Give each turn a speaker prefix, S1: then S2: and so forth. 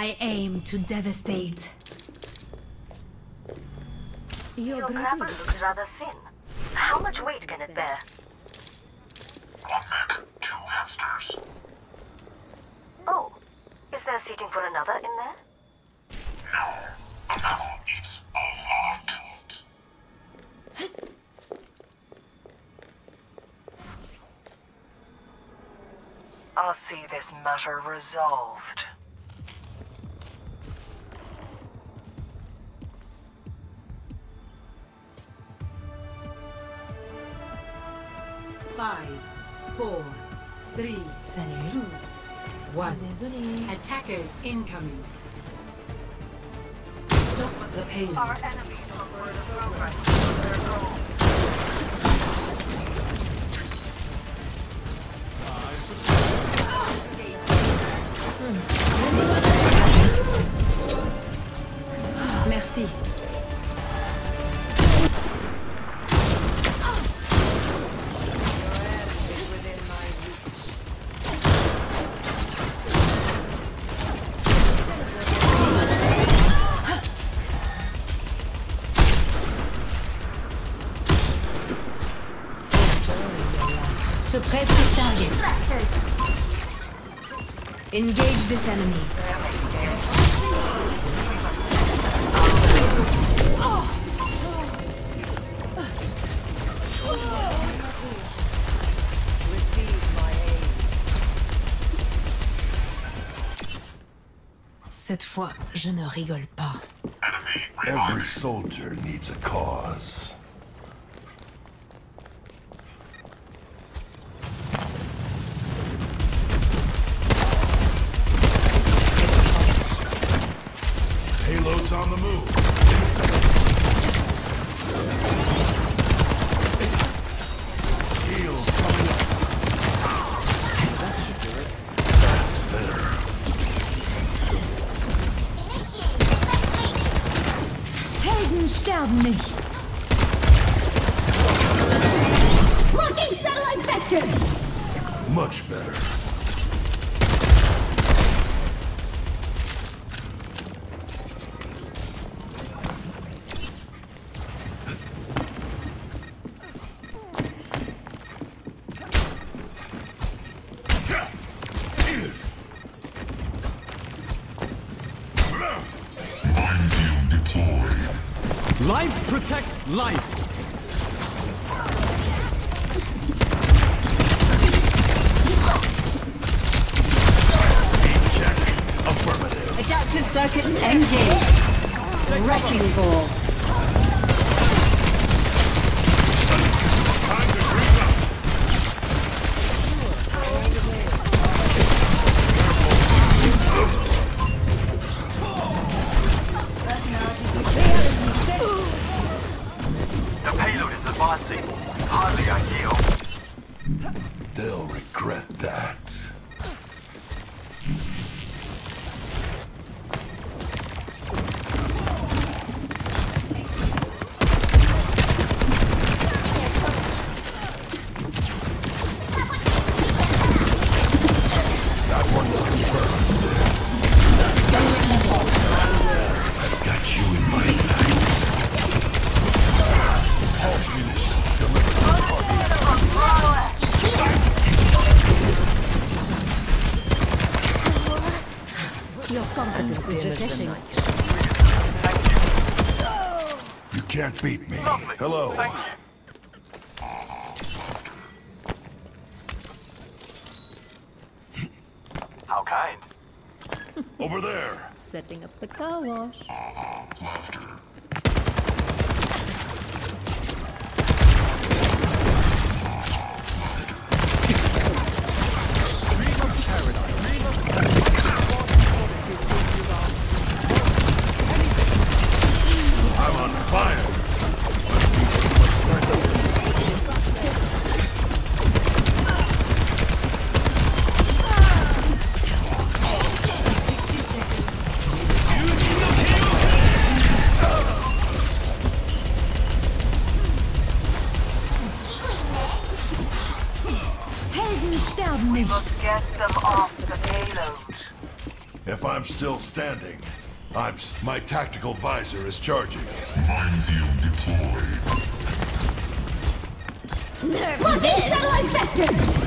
S1: I aim to devastate.
S2: Your grabber looks rather thin. How much weight can it bear?
S3: One mech, two hamsters.
S2: Oh, is there seating for another in there?
S3: No, a mammal eats a lot.
S2: I'll see this matter resolved.
S4: Five, four, three,
S1: Salut.
S4: two, one.
S1: Désolé.
S4: Attackers incoming. Stop the pain.
S2: Our enemies are progress to their goal.
S1: Merci. Engage this enemy. Cette fois, je ne rigole pas.
S5: Every soldier needs a cause. On the move. Heals coming up. That should do it. That's better.
S1: Helden sterben nicht. Blocking satellite vector!
S5: Much better.
S6: Life protects life.
S5: Check. Affirmative.
S4: Adaptive circuits engaged. Wrecking ball.
S7: Is. Hardly ideal.
S5: They'll regret. That
S1: Your competence is refreshing.
S5: You can't beat me.
S7: Lovely.
S5: Hello.
S7: Thank you. How kind.
S5: Over there.
S1: Setting up the car wash.
S3: Laughter.
S5: after the payload. If I'm still standing, I'm... my tactical visor is charging.
S8: Minefield deployed.
S9: Nerve satellite vector!